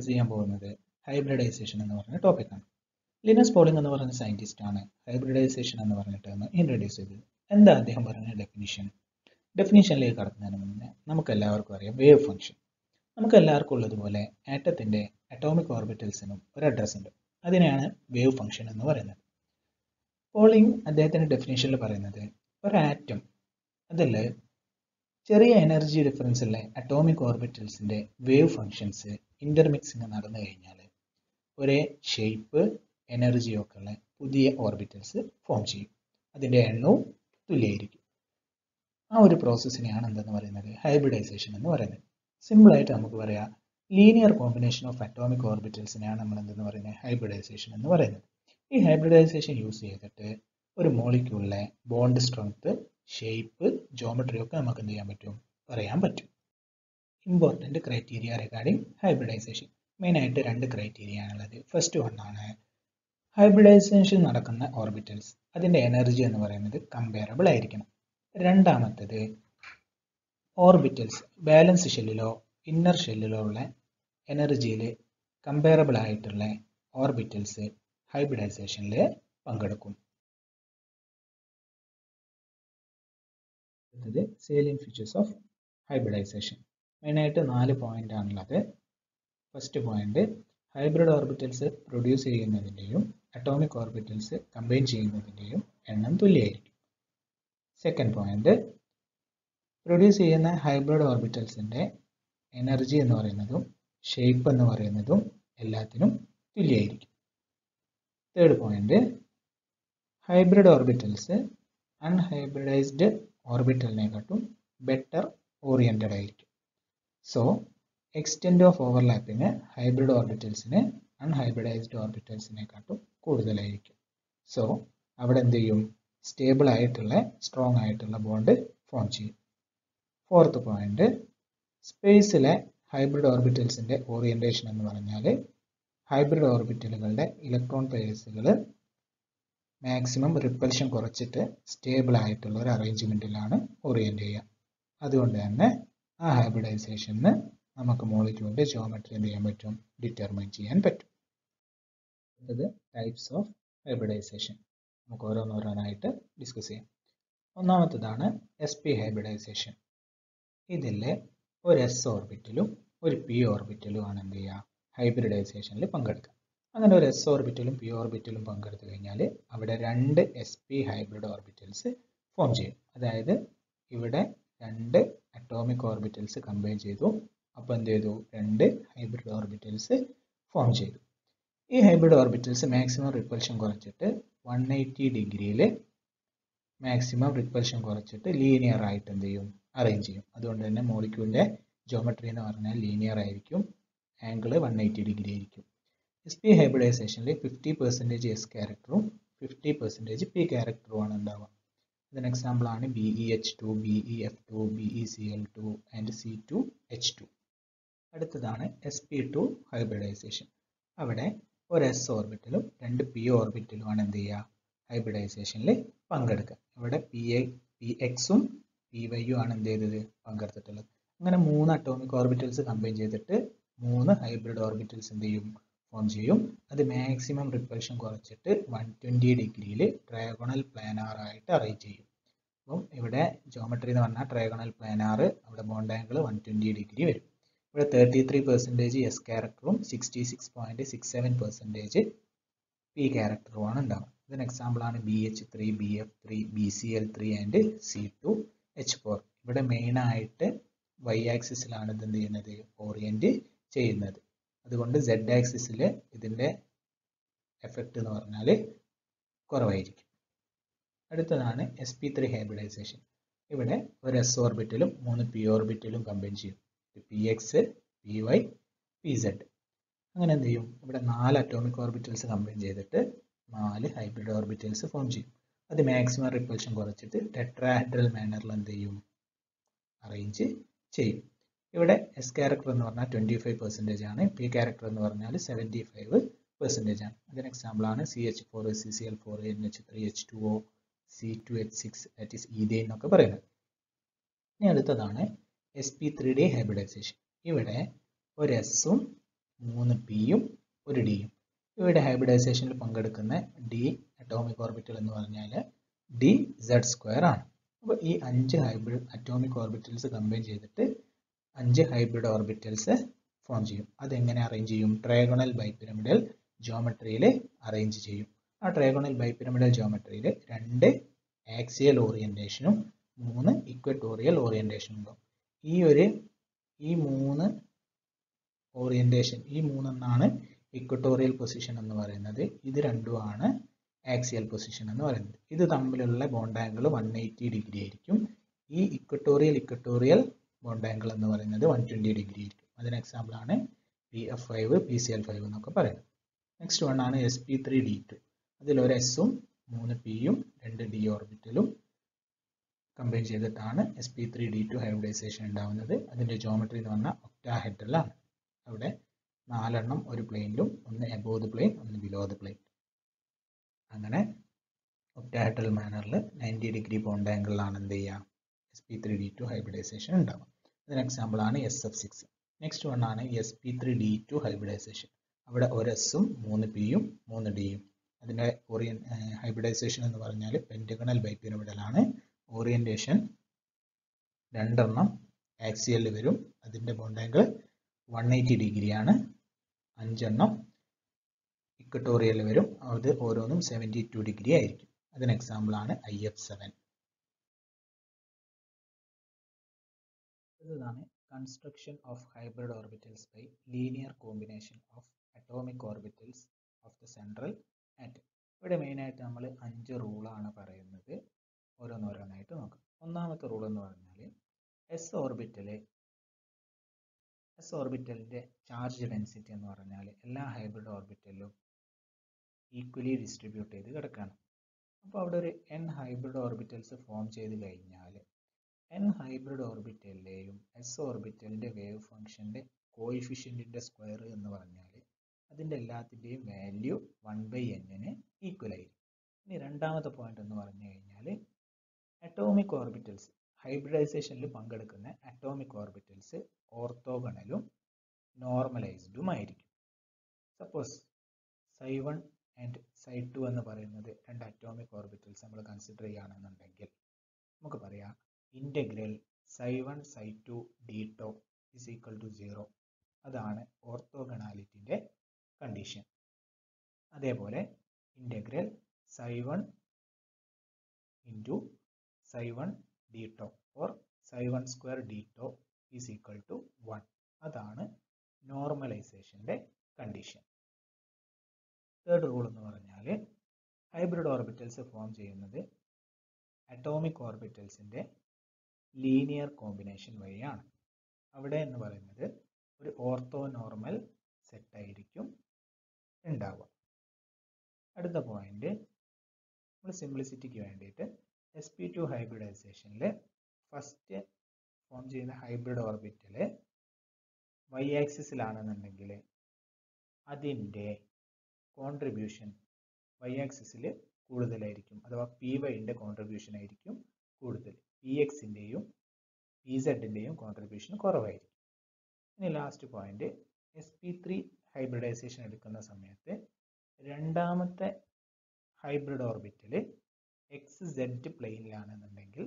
Discuss ചെയ്യാൻ പോകുന്നത് hybridisation എന്ന് പറഞ്ഞ ടോപ്പിക്കാണ് ലിനസ് പോളിംഗ് എന്ന് പറഞ്ഞ സയന്റിസ്റ്റ് ആണ് ഹൈബ്രിഡൈസേഷൻ എന്ന് പറഞ്ഞിട്ട് ഒന്ന് ഇൻട്രൊഡ്യൂസ് ചെയ്തത്. എന്താ അദ്ദേഹം പറഞ്ഞ ഡെഫിനിഷൻ ഡെഫിനിഷനിലേക്ക് കടക്കുന്നതിന് മുന്നേ നമുക്ക് എല്ലാവർക്കും അറിയാം വേവ് ഫംഗ്ഷൻ നമുക്ക് എല്ലാവർക്കും ഉള്ളതുപോലെ ആറ്റത്തിന്റെ അറ്റോമിക് ഓർബിറ്റൽസിനും ഒരു അഡ്രസ് ഉണ്ട്. അതിനെയാണ് വേവ് ഫംഗ്ഷൻ എന്ന് പറയുന്നത്. പോളിംഗ് അദ്ദേഹത്തിന്റെ ഡെഫിനേഷനിൽ പറയുന്നത് ഒരു ആറ്റം അതിൽ ചെറിയ എനർജി ഡിഫറൻസ് ഉള്ള അറ്റോമിക് ഓർബിറ്റൽസിന്റെ വേവ് ഫങ്ഷൻസ് ഇന്റർമിക്സിങ് നടന്നു കഴിഞ്ഞാൽ ഒരേ ഷേപ്പ് എനർജിയൊക്കെ ഉള്ള പുതിയ ഓർബിറ്റൽസ് ഫോം ചെയ്യും. അതിന്റെ എണ്ണവും തുല്യമായിരിക്കും. ആ ഒരു പ്രോസസ്സിനെയാണ് എന്തെന്ന് പറയുന്നത്? ഹൈബ്രിഡൈസേഷൻ എന്ന് പറയുന്നത്. സിമ്പിളായിട്ട് നമുക്ക് പറയാം. ലീനിയർ കോമ്പിനേഷൻ ഓഫ് അറ്റോമിക് ഓർബിറ്റൽസിനെയാണ് നമ്മൾ എന്തെന്ന് പറയുന്നത്? ഹൈബ്രിഡൈസേഷൻ എന്ന് പറയുന്നത്. ഈ ഹൈബ്രിഡൈസേഷൻ യൂസ് ചെയ്തിട്ട് ഒരു മോളിക്യൂളിലെ ബോണ്ട് സ്ട്രെങ്ത് ഷേപ്പ് ജോമെട്രി ഒക്കെ നമുക്ക് എന്ത് ചെയ്യാൻ പറ്റും? പറയാൻ പറ്റും. ഇമ്പോർട്ടന്റ് ക്രൈറ്റീരിയ റിഗാർഡിംഗ് ഹൈബ്രിഡൈസേഷൻ മെയിനായിട്ട് രണ്ട് ക്രൈറ്റീരിയ ആണുള്ളത് ഫസ്റ്റ് വൺ ആണ് ഹൈബ്രിഡൈസേഷൻ നടക്കുന്ന ഓർബിറ്റൽസ് അതിന്റെ എനർജി എന്ന് പറയുന്നത് കമ്പയറബിൾ ആയിരിക്കണം. രണ്ടാമത്തത് ഓർബിറ്റൽസ് ബാലൻസ് ഷെല്ലിലോ ഇന്നർ ഷെല്ലിലോ ഉള്ള എനർജിയിൽ കമ്പയറബിൾ ആയിട്ടുള്ള ഓർബിറ്റൽസ് ഹൈബ്രിഡൈസേഷനിൽ പങ്കെടുക്കും. അടുത്തത് സേലിയൻ ഫീച്ചേഴ്സ് ഓഫ് ഹൈബ്രിഡൈസേഷൻ മെയിനായിട്ട് നാല് പോയിന്റ് ആണുള്ളത്. First point hybrid orbitals produce ചെയ്യുന്നതിന്റെയും atomic orbitals combine ചെയ്യുന്നതിന്റെയും എണ്ണം തുല്യമായിരിക്കും. സെക്കൻഡ് പോയിന്റ് പ്രൊഡ്യൂസ് ചെയ്യുന്ന ഹൈബ്രിഡ് ഓർബിറ്റൽസിന്റെ എനർജി എന്ന് പറയുന്നതും ഷേപ്പ് എന്ന് പറയുന്നതും എല്ലാത്തിനും തുല്യമായിരിക്കും. Third point hybrid orbitals unhybridised ഓർബിറ്റലിനെക്കാട്ടും better oriented ആയിരിക്കും. So extend of overlapping hybrid ഓർബിറ്റൽസിന് unhybridised ഓർബിറ്റൽസിനെക്കാട്ടും കൂടുതലായിരിക്കും. സോ അവിടെ എന്ത് ചെയ്യും? സ്റ്റേബിൾ ആയിട്ടുള്ള സ്ട്രോങ് ആയിട്ടുള്ള ബോണ്ട് ഫോം ചെയ്യും. ഫോർത്ത് പോയിന്റ് സ്പേസിലെ ഹൈബ്രിഡ് ഓർബിറ്റൽസിന്റെ ഓറിയന്റേഷൻ എന്ന് പറഞ്ഞാൽ ഹൈബ്രിഡ് ഓർബിറ്റലുകളുടെ ഇലക്ട്രോൺ പെയർസുകൾ മാക്സിമം റിപ്പൽഷൻ കുറച്ചിട്ട് സ്റ്റേബിൾ ആയിട്ടുള്ള ഒരു അറേഞ്ച്മെന്റിലാണ് ഓറിയന്റ് ചെയ്യുക. അതുകൊണ്ട് തന്നെ ആ ഹൈബ്രിഡൈസേഷന് നമുക്ക് മോളിക്യൂളിന്റെ ജോമെട്രി എന്ത് ചെയ്യാൻ പറ്റും? ഡിറ്റർമൈൻ ചെയ്യാൻ പറ്റും. അടുത്തത് ടൈപ്സ് ഓഫ് ഹൈബ്രിഡൈസേഷൻ നമുക്ക് ഓരോന്നോരോന്നായിട്ട് ഡിസ്കസ് ചെയ്യാം. ഒന്നാമത്തതാണ് എസ് പി ഹൈബ്രിഡൈസേഷൻ ഇതിലെ ഒരു എസ് ഓർബിറ്റലും ഒരു പി ഓർബിറ്റലും ആണ് എന്ത് ചെയ്യുക? ഹൈബ്രിഡൈസേഷനിൽ പങ്കെടുക്കുക. അങ്ങനെ ഒരു എസ് ഓർബിറ്റലും പി ഓർബിറ്റലും പങ്കെടുത്തു കഴിഞ്ഞാൽ അവിടെ രണ്ട് S P hybrid orbitals form ചെയ്യും. അതായത് ഇവിടെ രണ്ട് അറ്റോമിക് ഓർബിറ്റൽസ് കമ്പൈൻ ചെയ്തു. അപ്പോൾ എന്ത് ചെയ്തു? രണ്ട് ഹൈബ്രിഡ് ഓർബിറ്റൽസ് ഫോം ചെയ്തു. ഈ ഹൈബ്രിഡ് ഓർബിറ്റൽസ് മാക്സിമം റിപ്പൽഷൻ കുറച്ചിട്ട് വൺ എയ്റ്റി ഡിഗ്രിയിൽ മാക്സിമം റിപ്പൽഷൻ കുറച്ചിട്ട് ലീനിയർ ആയിട്ട് എന്ത് ചെയ്യും? അറേഞ്ച് ചെയ്യും. അതുകൊണ്ട് തന്നെ മോളിക്യൂളിന്റെ ജോമെട്രി എന്ന് പറഞ്ഞാൽ ലീനിയർ ആയിരിക്കും. ആംഗിൾ വൺ എയ്റ്റി ഡിഗ്രി ആയിരിക്കും. എസ് പി ഹൈബ്രിഡൈസേഷനിൽ ഫിഫ്റ്റി പെർസെന്റേജ് എസ് ക്യാരക്ടറും ഫിഫ്റ്റി പെർസെന്റേജ് പി ക്യാരക്ടറുമാണ് ഉണ്ടാവുക ഇതിന് എക്സാമ്പിൾ ആണ് B E H two B E F two B E C L two and C two H two അടുത്തതാണ് S P two hybridization അവിടെ ഒരു S ഓർബിറ്റലും രണ്ട് പി ഓർബിറ്റലുമാണ് എന്ത് ചെയ്യുക? ഹൈബ്രിഡൈസേഷനിൽ പങ്കെടുക്കുക. ഇവിടെ പി എ പി എക്സും പി വൈയും ആണ് എന്ത് ചെയ്തത്? പങ്കെടുത്തിട്ടുള്ളത്. അങ്ങനെ മൂന്ന് അറ്റോമിക് ഓർബിറ്റൽസ് കമ്പൈൻ ചെയ്തിട്ട് മൂന്ന് ഹൈബ്രിഡ് ഓർബിറ്റൽസ് എന്ത് ചെയ്യും? ഫോം ചെയ്യും. അത് മാക്സിമം റിപ്പൽഷൻ കുറച്ചിട്ട് വൺ ട്വന്റി ഡിഗ്രിയിൽ ട്രയഗണൽ പ്ലാനാറായിട്ട് അറേഞ്ച് ചെയ്യും. അപ്പം ഇവിടെ ജോമെട്രി എന്ന് പറഞ്ഞാൽ ട്രയഗണൽ പ്ലാനാർ അവിടെ bond angle one twenty degree വരും. ഇവിടെ thirty three percentage S ക്യാരക്ടറും sixty six point six seven percentage P ക്യാരക്ടറുമാണ് ഉണ്ടാവുക. ഇതിന് എക്സാമ്പിൾ ആണ് B H three B F three B C L three and C two H four ഇവിടെ മെയിനായിട്ട് Y ആക്സിസിലാണ് ഇത് എന്ത് ചെയ്യുന്നത്? ഓറിയന്റ് ചെയ്യുന്നത്. അതുകൊണ്ട് സെഡ് ആക്സിസിൽ ഇതിന്റെ എഫക്റ്റ് എന്ന് പറഞ്ഞാൽ കുറവായിരിക്കും. അടുത്തതാണ് എസ് പി ത്രീ ഹൈബ്രിഡൈസേഷൻ ഇവിടെ ഒരു എസ് ഓർബിറ്റലും മൂന്ന് പി ഓർബിറ്റലും കമ്പൈൻ ചെയ്യും. P X P Y P Z അങ്ങനെ എന്ത് ചെയ്യും? ഇവിടെ നാല് അറ്റോമിക് ഓർബിറ്റൽസ് കമ്പൈൻ ചെയ്തിട്ട് നാല് ഹൈബ്രിഡ് ഓർബിറ്റൽസ് ഫോം ചെയ്യും. അത് മാക്സിമം റിപ്പൾഷൻ കുറച്ചിട്ട് ടെട്രാഹൈഡ്രൽ മാനറിൽ എന്ത് ചെയ്യും? അറേഞ്ച് ചെയ്യും. ഇവിടെ എസ് ക്യാരക്ടർ എന്ന് പറഞ്ഞാൽ ട്വന്റി ഫൈവ് പെർസെന്റേജ് ആണ്. പി ക്യാരക്ടർ എന്ന് പറഞ്ഞാൽ സെവന്റി ഫൈവ് പെർസെന്റേജ് ആണ് അതിന് എക്സാമ്പിൾ ആണ് C H four C C L four N H three H two O C two H six that is ethane എന്നൊക്കെ പറയുന്നത്. ഇനി അടുത്തതാണ് S P three D hybridization ഇവിടെ ഒരു എസും മൂന്ന് പിയും ഒരു ഡിയും ഇവിടെ ഹൈബ്രിഡൈസേഷനിൽ പങ്കെടുക്കുന്ന ഡി അറ്റോമിക് ഓർബിറ്റൽ എന്ന് പറഞ്ഞാൽ ഡി സെഡ് സ്ക്വയർ ആണ്. അപ്പോൾ ഈ അഞ്ച് ഹൈബ്രിഡ് അറ്റോമിക് ഓർബിറ്റൽസ് കമ്പൈൻ ചെയ്തിട്ട് അഞ്ച് ഹൈബ്രിഡ് ഓർബിറ്റൽസ് ഫോം ചെയ്യും. അതെങ്ങനെ അറേഞ്ച് ചെയ്യും? ട്രയഗണൽ ബൈപിരമിഡൽ ജോമെട്രിയിൽ അറേഞ്ച് ചെയ്യും. ആ ട്രയഗണൽ ബൈപിരമിഡൽ ജോമെട്രിയിൽ രണ്ട് ആക്സിയൽ ഓറിയന്റേഷനും മൂന്ന് ഇക്വറ്റോറിയൽ ഓറിയന്റേഷനും ഉണ്ടാവും. ഈ ഒരു ഈ മൂന്ന് ഓറിയന്റേഷൻ ഈ മൂന്നെണ്ണാണ് ഇക്വറ്റോറിയൽ പൊസിഷൻ എന്ന് പറയുന്നത്. ഇത് രണ്ടുമാണ് ആക്സിയൽ പൊസിഷൻ എന്ന് പറയുന്നത്. ഇത് തമ്മിലുള്ള ബോണ്ടാങ്കിൾ വൺ എയ്റ്റി ഡിഗ്രി ആയിരിക്കും. ഈ ഇക്വറ്റോറിയൽ ഇക്വട്ടോറിയൽ ബോണ്ട് ആംഗിൾ എന്ന് പറയുന്നത് വൺ ട്വന്റി ഡിഗ്രി ആയിരിക്കും. അതിന് എക്സാമ്പിൾ ആണ് P F five P C L five എന്നൊക്കെ പറയുന്നത്. നെക്സ്റ്റ് വൺ ആണ് S P three D two അതിൽ ഒരു എസും മൂന്ന് പിയും രണ്ട് ഡി ഓർബിറ്റലും കമ്പൈൻ ചെയ്തിട്ടാണ് S P three D two hybridization ഉണ്ടാവുന്നത്. അതിന്റെ ജോമെട്രി എന്ന് പറഞ്ഞാൽ ഒക്ടാഹെഡ്രലാണ് അവിടെ നാലെണ്ണം ഒരു പ്ലെയിനിലും ഒന്ന് എബോവ് ദ പ്ലെയിൻ ഒന്ന് ബിലോ ദ പ്ലെയിൻ അങ്ങനെ ഒക്ടാഹെഡ്രൽ മാനറിൽ നയന്റി ഡിഗ്രി ബോണ്ട് ആംഗിളിലാണ് എന്ത് ചെയ്യുക? S P three D two hybridization ഉണ്ടാവും അതിന് എക്സാമ്പിൾ ആണ് S F six next one ആണ് S P three D two hybridization അവിടെ ഒരു എസും മൂന്ന് പിയും മൂന്ന് ഡിയും അതിന്റെ ഓറിയൻ ഹൈബ്രിഡൈസേഷൻ എന്ന് പറഞ്ഞാൽ പെന്റഗണൽ ബൈപിരമിഡലാണ് ഓറിയന്റേഷൻ രണ്ടെണ്ണം ആക്സിയലിൽ വരും. അതിന്റെ ബോണ്ട് ആംഗിൾ വൺ എയ്റ്റി ഡിഗ്രിയാണ്. അഞ്ചെണ്ണം ഇക്വട്ടോറിയൽ വരും. അത് ഓരോന്നും സെവന്റി ടു ഡിഗ്രി ആയിരിക്കും. അതിന് എക്സാമ്പിൾ ആണ് ഐ എഫ് സെവൻ ഇതാണ് construction of hybrid orbitals by linear combination of atomic orbitals of the central atom ഇവിടെ മെയിനായിട്ട് നമ്മൾ അഞ്ച് റൂളാണ് പറയുന്നത്. ഓരോന്നോരോന്നായിട്ട് നോക്കാം. ഒന്നാമത്തെ റൂൾ എന്ന് പറഞ്ഞാൽ എസ് ഓർബിറ്റൽ എസ് ഓർബിറ്റലിന്റെ ചാർജ് ഡെൻസിറ്റി എന്ന് പറഞ്ഞാൽ എല്ലാ ഹൈബ്രിഡ് ഓർബിറ്റലിലും ഈക്വലി ഡിസ്ട്രിബ്യൂട്ട് ചെയ്ത് കിടക്കുകയാണ് അപ്പോൾ അവിടെ ഒരു എൻ ഹൈബ്രിഡ് ഓർബിറ്റൽസ് ഫോം ചെയ്ത് കഴിഞ്ഞാൽ എൻ ഹൈബ്രിഡ് ഓർബിറ്റലിലെയും എസ് ഓർബിറ്റലിന്റെ വേവ് ഫംഗ്ഷന്റെ കോയിഫിഷ്യന്റിന്റെ സ്ക്വയർ എന്ന് പറഞ്ഞാൽ അതിന്റെ എല്ലാത്തിന്റെയും വാല്യൂ വൺ ബൈ എന്നിന് ഈക്വൽ ആയിരിക്കും. ഇനി രണ്ടാമത്തെ പോയിന്റ് എന്ന് പറഞ്ഞു കഴിഞ്ഞാൽ അറ്റോമിക് ഓർബിറ്റൽസ് ഹൈബ്രിഡൈസേഷനിൽ പങ്കെടുക്കുന്ന അറ്റോമിക് ഓർബിറ്റൽസ് ഓർത്തോഗണലും നോർമലൈസ്ഡും ആയിരിക്കും. Suppose psi one and psi two എന്ന് പറയുന്നത് രണ്ട് അറ്റോമിക് ഓർബിറ്റൽസ് നമ്മൾ കൺസിഡർ ചെയ്യുകയാണെന്നുണ്ടെങ്കിൽ നമുക്ക് പറയാം integral psi one psi two d tau is equal to zero അതാണ് ഓർത്തോഗണാലിറ്റിന്റെ കണ്ടീഷൻ അതേപോലെ integral psi one into psi 1 d tau or psi 1 square d tau is equal to 1 അതാണ് നോർമലൈസേഷന്റെ കണ്ടീഷൻ തേർഡ് റൂൾ എന്ന് പറഞ്ഞാൽ hybrid orbitals form ചെയ്യുന്നത് atomic ഓർബിറ്റൽസിന്റെ linear combination വഴിയാണ്. അവിടെ എന്ന് പറയുന്നത് ഒരു ഓർത്തോ നോർമൽ സെറ്റ് ആയിരിക്കും ഉണ്ടാവുക. അടുത്ത പോയിന്റ് നമ്മൾ സിംപ്ലിസിറ്റിക്ക് വേണ്ടിയിട്ട് എസ് പി ടു ഹൈബ്രിഡൈസേഷനിൽ ഫസ്റ്റ് ഫോം ചെയ്യുന്ന ഹൈബ്രിഡ് ഓർബിറ്റൽ വൈ ആക്സിസിലാണെന്നുണ്ടെങ്കിൽ അതിന്റെ കോൺട്രിബ്യൂഷൻ വൈ ആക്സിസിൽ കൂടുതലായിരിക്കും. അഥവാ പി വൈന്റെ കോൺട്രിബ്യൂഷൻ ആയിരിക്കും കൂടുതൽ. പി എക്സിന്റെയും പി സെഡിന്റെയും കോൺട്രിബ്യൂഷൻ കുറവായിരിക്കും. ഇനി last point S P three hybridization എടുക്കുന്ന സമയത്ത് രണ്ടാമത്തെ ഹൈബ്രിഡ് ഓർബിറ്റൽ എക്സ് സെഡ് പ്ലെയിനിലാണെന്നുണ്ടെങ്കിൽ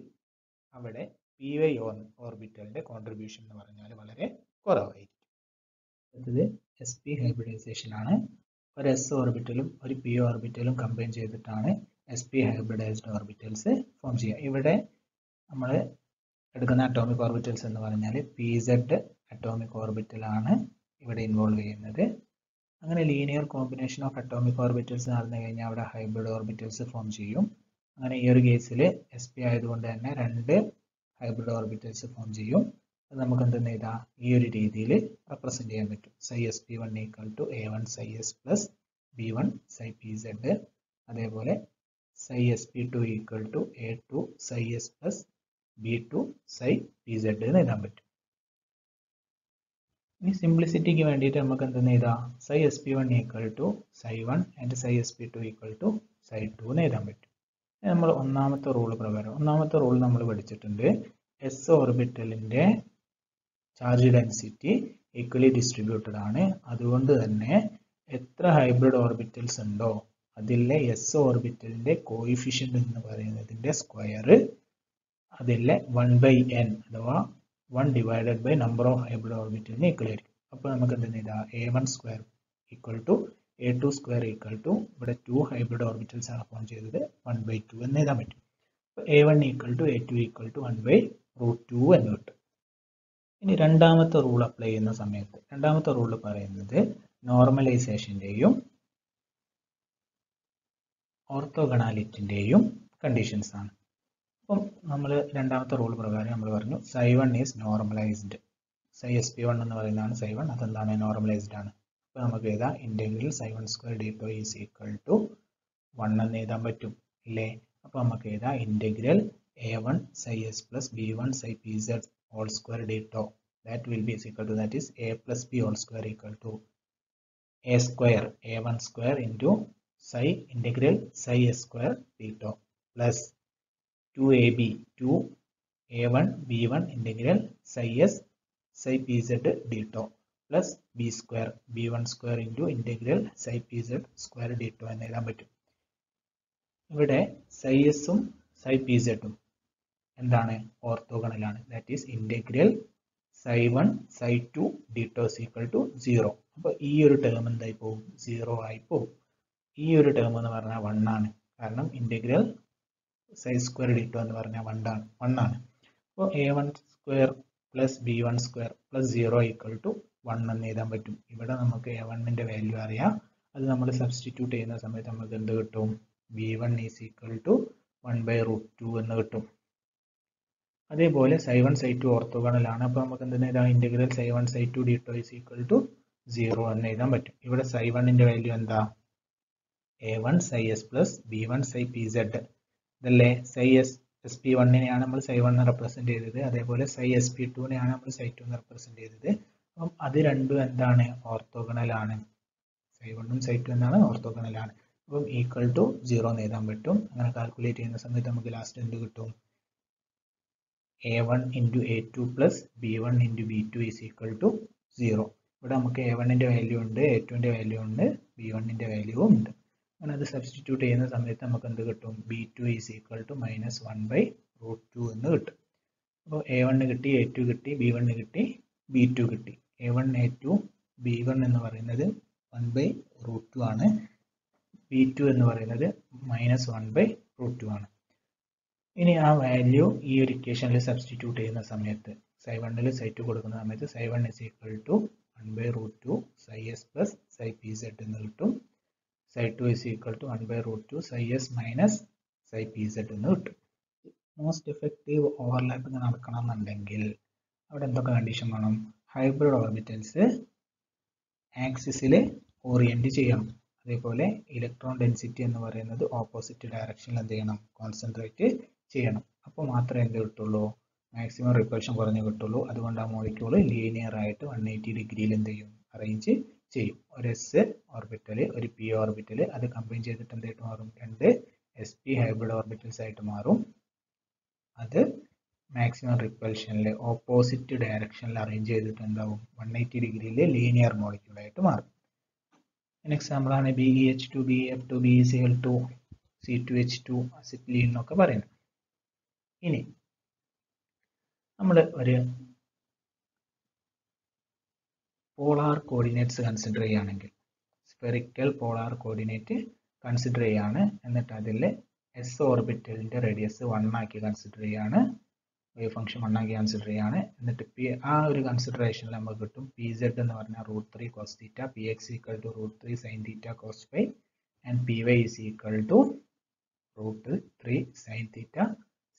അവിടെ പി വൈ ഓർബിറ്റലിന്റെ കോൺട്രിബ്യൂഷൻ എന്ന് പറഞ്ഞാൽ വളരെ കുറവായിരിക്കും. അടുത്തത് എസ് പി ഹൈബ്രിഡൈസേഷൻ ആണ്. ഒരു എസ് ഓർബിറ്റലും ഒരു പി ഓർബിറ്റലും കമ്പൈൻ ചെയ്തിട്ടാണ് S P hybridized orbitals form ചെയ്യുക. ഇവിടെ നമ്മൾ എടുക്കുന്ന അറ്റോമിക് ഓർബിറ്റൽസ് എന്ന് പറഞ്ഞാൽ പി സെഡ് അറ്റോമിക് ഓർബിറ്റലാണ് ഇവിടെ ഇൻവോൾവ് ചെയ്യുന്നത്. അങ്ങനെ linear combination of atomic orbitals നടന്നു കഴിഞ്ഞാൽ അവിടെ ഹൈബ്രിഡ് ഓർബിറ്റൽസ് ഫോം ചെയ്യും. അങ്ങനെ ഈ ഒരു കേസിൽ എസ് പി ആയതുകൊണ്ട് തന്നെ രണ്ട് ഹൈബ്രിഡ് ഓർബിറ്റൽസ് ഫോം ചെയ്യും. അത് നമുക്ക് എന്തെന്ന് ചെയ്താൽ ഈ ഒരു രീതിയിൽ റെപ്രസെന്റ് ചെയ്യാൻ പറ്റും. Psi S P one equal to A one psi S plus B one psi P Z അതേപോലെ psi S P two equal to A two psi S plus B two psi P Z എന്ന് എഴുതാൻ പറ്റും. ഇനി സിംപ്ലിസിറ്റിക്ക് വേണ്ടിയിട്ട് നമുക്ക് എന്തെന്ന് എഴുതാം? Psi S P one equal to psi one and psi S P two equal to psi two എന്ന് എഴുതാൻ പറ്റും. നമ്മൾ ഒന്നാമത്തെ റൂൾ പ്രകാരം ഒന്നാമത്തെ റൂൾ നമ്മൾ പഠിച്ചിട്ടുണ്ട്. എസ് ഓർബിറ്റലിന്റെ ചാർജ് ഡെൻസിറ്റി ഈക്വലി ഡിസ്ട്രിബ്യൂട്ടഡ് ആണ്. അതുകൊണ്ട് തന്നെ എത്ര ഹൈബ്രിഡ് ഓർബിറ്റൽസ് ഉണ്ടോ? അതിലെ എസ് ഓർബിറ്റലിന്റെ കോയിഫിഷ്യന്റ് എന്ന് പറയുന്നതിന്റെ സ്ക്വയർ അതിലെ വൺ ബൈ എൻ അഥവാ one divided by number of hybrid ഓർബിറ്റലിന് equal ആയിരിക്കും. അപ്പോൾ നമുക്ക് എന്ത് ചെയ്താൽ A one square equal to A two square equal to ഇവിടെ ടു ഹൈബ്രിഡ് ഓർബിറ്റൽസ് ആണ് ഫോം ചെയ്തത്. വൺ ബൈ ടു എന്ന് എഴുതാൻ പറ്റും. അപ്പോൾ A one equal to A two equal to one by root two എന്ന് കിട്ടും ഇനി രണ്ടാമത്തെ റൂൾ അപ്ലൈ ചെയ്യുന്ന സമയത്ത് രണ്ടാമത്തെ റൂൾ പറയുന്നത് നോർമലൈസേഷന്റെയും ഓർത്തോഗണാലിറ്റിന്റെയും കണ്ടീഷൻസ് ആണ്. അപ്പം നമ്മൾ രണ്ടാമത്തെ റൂൾ പ്രകാരം നമ്മൾ പറഞ്ഞു psi one is normalized psi S P one എന്ന് പറയുന്നതാണ് സൈ വൺ അതെന്താണ്? നോർമലൈസ്ഡ് ആണ്. അപ്പോൾ നമുക്ക് ഏതാ? Integral psi one square d tau is equal to one എന്ന് എഴുതാൻ പറ്റും അല്ലേ അപ്പോൾ നമുക്ക് ഏതാ? Integral A one psi S plus B one psi P Z whole square d tau that will be equal to that is A plus B whole square equal to A square A one square into psi integral psi S square d tau a1 square into psi integral psi s square theta plus 2ab 2 a1 b1 integral psi s psi pz theta plus b square b1 square into integral psi pz square theta എന്ന് എഴുതാൻ പറ്റും ഇവിടെ s ഉം psi pz ഉം എന്താണ് ഓർത്തോഗണലാണ് that is integral psi one psi two d tau equal to zero അപ്പോൾ ഈ ഒരു ടേം എന്തായി പോകും സീറോ ആയി പോകും ഈ ഒരു ടേം എന്ന് പറഞ്ഞാൽ വൺ ആണ് കാരണം integral psi square d tau എന്ന് പറഞ്ഞാൽ വണ്ടാണ് വണ്ണാണ് അപ്പോൾ A one square plus B one square plus zero equal to one എന്ന് എഴുതാൻ പറ്റും. ഇവിടെ നമുക്ക് എ വണ്ണിന്റെ വാല്യൂ അറിയാം. അത് നമ്മൾ സബ്സ്റ്റിറ്റ്യൂട്ട് ചെയ്യുന്ന സമയത്ത് നമുക്ക് എന്ത് കിട്ടും? B one is equal to one by root two എന്ന് കിട്ടും. അതേപോലെ സൈ വൺ സൈ ടു ഓർത്തോഗണലാണ്. അപ്പോൾ നമുക്ക് എന്തെന്ന് എഴുതാം? Integral psi one psi two d tau is equal to zero എന്ന് എഴുതാൻ പറ്റും. ഇവിടെ സൈ വണ്ണിന്റെ വാല്യൂ എന്താ? A one psi S plus B one psi P Z ഇതല്ലേ? സൈ എസ് എസ് പി വണ്ണിനെയാണ് നമ്മൾ സൈ വൺ റെപ്രസെന്റ് ചെയ്തത്. അതേപോലെ സൈ എസ് പി ടുവിനെയാണ് നമ്മൾ സൈ ടു റെപ്രസെന്റ് ചെയ്തത്. അപ്പം അത് രണ്ടും എന്താണ്? ഓർത്തോഗണലാണ് സൈ വണ്ണും സൈ ടു എന്നാണ് ഓർത്തോഗണലാണ് അപ്പം ഈക്വൽ ടു സീറോ എന്ന് എഴുതാൻ പറ്റും. അങ്ങനെ കാൽക്കുലേറ്റ് ചെയ്യുന്ന സമയത്ത് നമുക്ക് ലാസ്റ്റ് എന്ത് കിട്ടും? A one into A two plus B one into B two is equal to zero ഇവിടെ നമുക്ക് എ വണ്ണിന്റെ വാല്യൂ ഉണ്ട് എ ടുവിന്റെ വാല്യൂ ഉണ്ട് ബി വണ്ണിന്റെ വാല്യൂ ഉണ്ട്. അങ്ങനെ അത് സബ്സ്റ്റിറ്റ്യൂട്ട് ചെയ്യുന്ന സമയത്ത് നമുക്ക് എന്ത് കിട്ടും? B two is equal to minus one by root two എന്ന് കിട്ടും. അപ്പോൾ എ വണ്ണ് കിട്ടി എ ടു കിട്ടി ബി വണ്ണ് കിട്ടി ബി ടു കിട്ടി. A one A two B one എന്ന് പറയുന്നത് വൺ ബൈ റൂട്ട് ടു ആണ്. ബി ടു എന്ന് പറയുന്നത് minus one by root two ആണ്. ഇനി ആ വാല്യൂ ഈ ഒരു ഇക്വേഷനിൽ സബ്സ്റ്റിറ്റ്യൂട്ട് ചെയ്യുന്ന സമയത്ത് സൈ വണ്ണിൽ സൈ ടു കൊടുക്കുന്ന സമയത്ത് psi one is equal to one by root two psi S plus psi P Z എന്ന് കിട്ടും. Psi two is equal to 1 by root 2 psi S minus psi P Z എന്ന് കിട്ടും. മോസ്റ്റ് എഫക്റ്റീവ് ഓവർലാപ്പിംഗ് നടക്കണം എന്നുണ്ടെങ്കിൽ അവിടെ എന്തൊക്കെ condition വേണം? Hybrid orbitals ആക്സിസിൽ ഓറിയന്റ് ചെയ്യണം. അതേപോലെ ഇലക്ട്രോൺ ഡെൻസിറ്റി എന്ന് പറയുന്നത് ഓപ്പോസിറ്റ് ഡയറക്ഷനിൽ എന്ത് ചെയ്യണം? കോൺസെൻട്രേറ്റ് ചെയ്യണം. അപ്പോൾ മാത്രമേ എന്ത് കിട്ടുള്ളൂ? മാക്സിമം റിപ്പൽഷൻ കുറഞ്ഞ് കിട്ടുള്ളൂ. അതുകൊണ്ട് ആ മോളിക്യൂൾ ലീനിയർ ആയിട്ട് വൺ എയ്റ്റി ഡിഗ്രിയിൽ എന്ത് ചെയ്യും? അറേഞ്ച് ചെയ്യും. ഒരു എസ് ഓർബിറ്റൽ ഒരു പി ഓർബിറ്റൽ അത് കമ്പൈൻ ചെയ്തിട്ട് എന്തായിട്ട് മാറും? രണ്ട് എസ് പി ഹൈബ്രിഡ് ഓർബിറ്റൽസ് ആയിട്ട് മാറും. അത് മാക്സിമം റിപ്പൽഷനിൽ ഓപ്പോസിറ്റ് ഡയറക്ഷനിൽ അറേഞ്ച് ചെയ്തിട്ട് എന്താവും? വൺ എയ്റ്റി ഡിഗ്രിയിൽ ലീനിയർ മോളിക്യൂൾ ആയിട്ട് മാറും. എക്സാമ്പിൾ ആണ് B E H two B F two B C L two C two H two acetylene എന്നൊക്കെ പറയുന്നത്. ഇനി നമ്മൾ ഒരു പോളാർ കോർഡിനേറ്റ്സ് കൺസിഡർ ചെയ്യുകയാണെങ്കിൽ സ്പെറിക്കൽ പോളാർ കോർഡിനേറ്റ് കൺസിഡർ ചെയ്യാണ് എന്നിട്ട് അതിൽ എസ് ഓർബിറ്റലിന്റെ റേഡിയസ് വൺ ആക്കി കൺസിഡർ ചെയ്യാണ് വേവ് ഫംഗ്ഷൻ വൺ ആക്കി കൺസിഡർ ചെയ്യാണ് എന്നിട്ട് പി ആ ഒരു കൺസിഡറേഷനിൽ നമുക്ക് കിട്ടും പി സെഡ് എന്ന് പറഞ്ഞാൽ root three cos theta P X equal to root three sine theta cos phi and P Y is equal to root three sine theta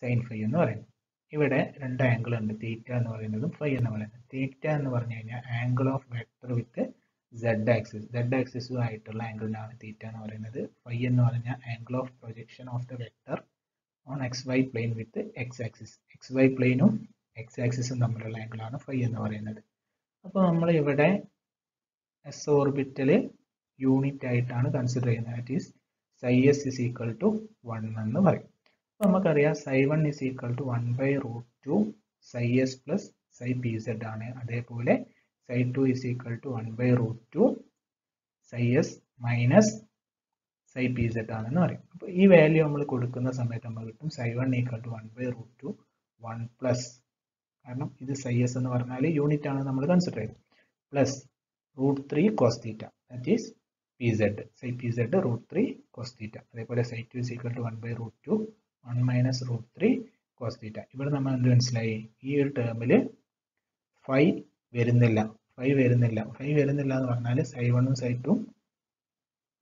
sine phi എന്ന് പറയുന്നത് ഇവിടെ രണ്ട് ആംഗിൾ ഉണ്ട്. തീറ്റ എന്ന് പറയുന്നതും ഫൈ എന്ന് പറയുന്നത്. തീറ്റ എന്ന് പറഞ്ഞു കഴിഞ്ഞാൽ angle of vector with Z axis Z ആക്സിസും ആയിട്ടുള്ള ആംഗിളിനാണ് തീറ്റ എന്ന് പറയുന്നത്. ഫൈ എന്ന് പറഞ്ഞാൽ angle of projection of the vector on X Y plane with X axis X Y പ്ലെയിനും എക്സ് ആക്സിസും തമ്മിലുള്ള ആംഗിളാണ് ഫൈ എന്ന് പറയുന്നത്. അപ്പോൾ നമ്മൾ ഇവിടെ എസ് ഓർബിറ്റൽ യൂണിറ്റ് ആയിട്ടാണ് കൺസിഡർ ചെയ്യുന്നത്. That is psi S is equal to one എന്ന് പറയും. നമുക്കറിയാം psi one is equal to one by root two psi S plus psi P Z ആണ്. അതേപോലെ psi two is equal to one by root two psi S minus psi P Z ആണെന്ന് പറയും. അപ്പോൾ ഈ value നമ്മൾ കൊടുക്കുന്ന സമയത്ത് നമ്മൾ കിട്ടും psi one equal to one by root two one plus കാരണം ഇത് സൈ എസ് എന്ന് പറഞ്ഞാൽ യൂണിറ്റ് ആണ് നമ്മൾ കൺസിഡർ ചെയ്തത് plus root three cos theta that is P Z psi P Z root three cos theta അതേപോലെ psi two is equal to one by root two one minus root three cos theta ഇവിടെ നമ്മൾ എന്ത് മനസ്സിലായി? ഈ ഒരു ടേമിൽ five വരുന്നില്ല. Five വരുന്നില്ല. ഫൈവ് വരുന്നില്ല എന്ന് പറഞ്ഞാൽ സൈ വണ്ണും psi two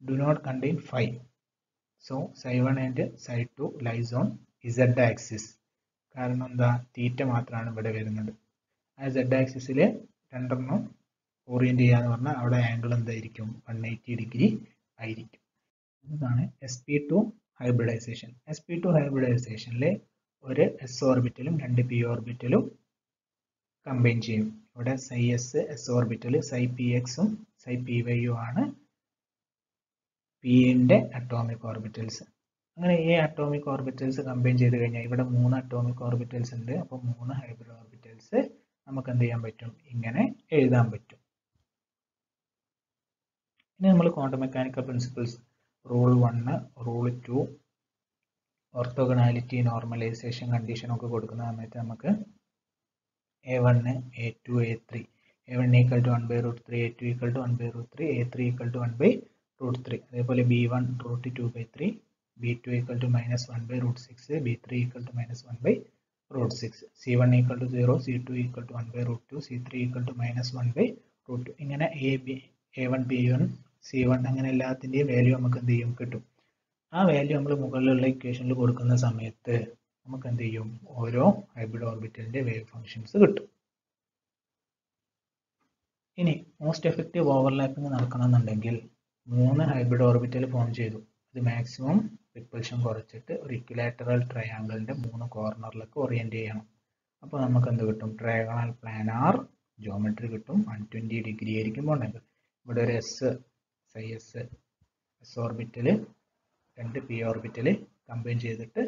do not contain phi so psi one and psi two lies on Z axis കാരണം എന്താ? തീറ്റ മാത്രമാണ് ഇവിടെ വരുന്നത്. ആ സെഡ് ആക്സിസിൽ രണ്ടെണ്ണം ഓറിയന്റ് ചെയ്യാന്ന് പറഞ്ഞാൽ അവിടെ ആംഗിൾ എന്തായിരിക്കും? വൺ എയ്റ്റി ഡിഗ്രി ആയിരിക്കും. ഇതാണ് S P two hybridization S P two ഹൈബ്രിഡൈസേഷനിൽ ഒരു എസ് ഓർബിറ്റലും രണ്ട് പി ഓർബിറ്റലും കമ്പൈൻ ചെയ്യും. ഇവിടെ psi S S orbital psi P എക്സും സൈ പി വൈയും ആണ് പിന്റെ അറ്റോമിക് ഓർബിറ്റൽസ് അങ്ങനെ ഈ അറ്റോമിക് ഓർബിറ്റൽസ് കമ്പൈൻ ചെയ്ത് കഴിഞ്ഞാൽ ഇവിടെ മൂന്ന് അറ്റോമിക് ഓർബിറ്റൽസ് ഉണ്ട്. അപ്പോൾ മൂന്ന് ഹൈബ്രിഡ് ഓർബിറ്റൽസ് നമുക്ക് എന്ത് ചെയ്യാൻ പറ്റും? ഇങ്ങനെ എഴുതാൻ പറ്റും. ഇനി നമ്മൾ quantum mechanical principles rule one rule two orthogonality normalization condition ഒക്കെ കൊടുക്കുന്ന സമയത്ത് നമുക്ക് a one a two a three a one equal to one by root three a two equal to one by root three a three equal to one by root three അതേപോലെ b one root two by three b two equal to minus one by root six b three equal to minus one by root six c one equal to zero c two equal to one by root two c three equal to minus one by root two ഇങ്ങനെ a b a one b one C one അങ്ങനെ എല്ലാത്തിന്റെയും value നമുക്ക് എന്ത് ചെയ്യും? കിട്ടും. ആ value നമ്മൾ മുകളിലുള്ള ഇക്വേഷനിൽ കൊടുക്കുന്ന സമയത്ത് നമുക്ക് എന്ത് ചെയ്യും? ഓരോ ഹൈബ്രിഡ് ഓർബിറ്റലിന്റെ വേവ് ഫങ്ഷൻസ് കിട്ടും. ഇനി മോസ്റ്റ് എഫക്റ്റീവ് ഓവർലാപ്പിംഗ് നടക്കണമെന്നുണ്ടെങ്കിൽ മൂന്ന് ഹൈബ്രിഡ് ഓർബിറ്റൽ ഫോം ചെയ്തു. അത് മാക്സിമം റിപ്പൽഷൻ കുറച്ചിട്ട് ഒരു ഇക്വലാറ്ററൽ ട്രയാങ്കിളിന്റെ മൂന്ന് കോർണറിലേക്ക് ഓറിയന്റ് ചെയ്യണം. അപ്പോൾ നമുക്ക് എന്ത് കിട്ടും? ട്രയഗണൽ പ്ലാനാർ ജോമെട്രി കിട്ടും. വൺ ട്വന്റി ഡിഗ്രി ആയിരിക്കും പോകണമെങ്കിൽ ഇവിടെ ഒരു എസ് എസ് എസ് ഓർബിറ്റൽ രണ്ട് പി ഓർബിറ്റൽ കമ്പൈൻ ചെയ്തിട്ട്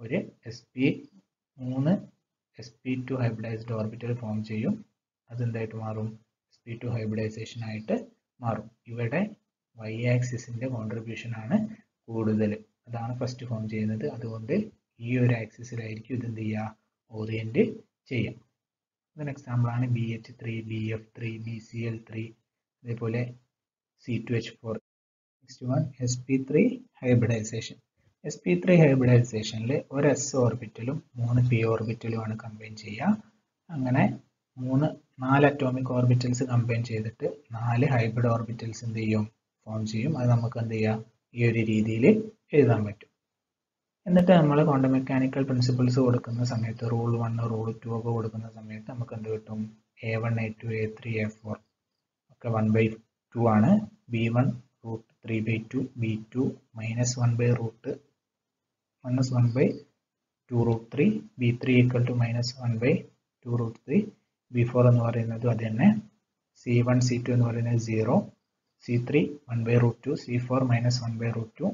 ഒരു എസ് പി മൂന്ന് S P two hybridized orbital form ചെയ്യും. അതെന്തായിട്ട് മാറും? എസ് പി ടു ഹൈബ്രിഡൈസേഷൻ ആയിട്ട് മാറും. ഇവിടെ വൈ ആക്സിസിന്റെ കോൺട്രിബ്യൂഷൻ ആണ് കൂടുതൽ. അതാണ് ഫസ്റ്റ് ഫോം ചെയ്യുന്നത്. അതുകൊണ്ട് ഈ ഒരു ആക്സിസിലായിരിക്കും ഇത് എന്ത് ചെയ്യുക? ഓറിയന്റ് ചെയ്യാം അതിന് എക്സാമ്പിൾ ആണ് B H three B F three B C L three അതേപോലെ C two H four next one S P three hybridization S P three ഹൈബ്രിഡൈസേഷനിൽ ഒരു എസ് ഓർബിറ്റലും മൂന്ന് പി ഓർബിറ്റലുമാണ് കമ്പൈൻ ചെയ്യുക. അങ്ങനെ മൂന്ന് നാല് അറ്റോമിക് ഓർബിറ്റൽസ് കമ്പൈൻ ചെയ്തിട്ട് നാല് ഹൈബ്രിഡ് ഓർബിറ്റൽസ് എന്ത് ചെയ്യും? ഫോം ചെയ്യും. അത് നമുക്ക് എന്ത് ചെയ്യാം? ഈ ഒരു രീതിയിൽ എഴുതാൻ പറ്റും. എന്നിട്ട് നമ്മൾ ക്വാണ്ടം മെക്കാനിക്കൽ പ്രിൻസിപ്പിൾസ് കൊടുക്കുന്ന സമയത്ത് റൂൾ വൺ റൂൾ ടു ഒക്കെ കൊടുക്കുന്ന സമയത്ത് നമുക്ക് എന്ത് കിട്ടും? A one A two A three A four ഒക്കെ വൺ ബൈ ടു ആണ്. B one root three by two B two minus one by root minus one by two root three B three equal to minus one by two root three B four എന്ന് പറയുന്നത് അത് തന്നെ. C one C two എന്ന് പറയുന്നത് zero C three one by root two C four minus one by root two